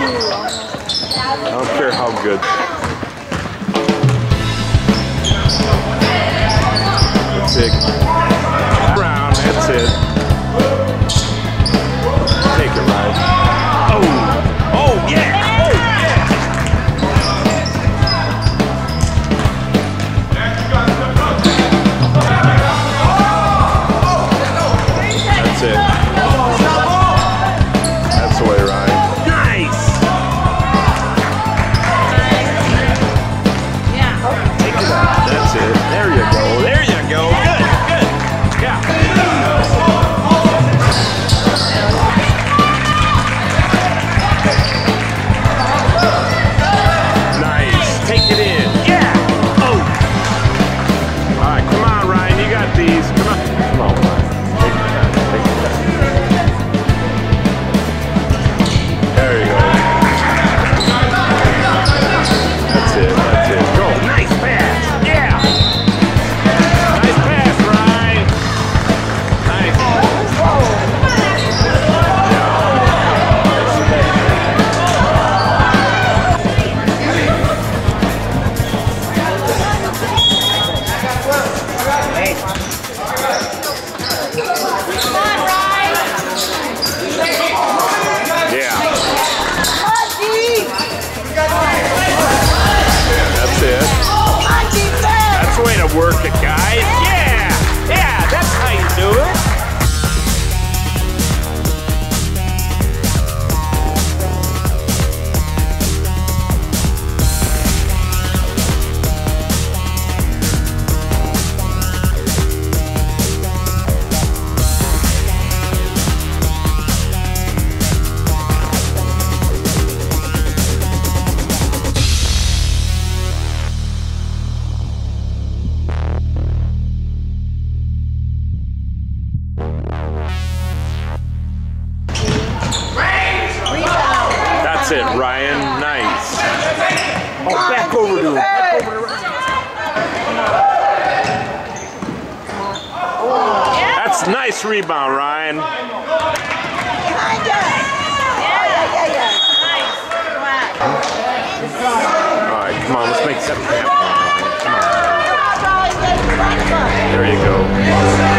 I don't care how good. That's it, Ryan. Nice. Oh, back over to him. Back over to Ryan. That's nice rebound, Ryan. All right, come on, let's make that happen. There you go.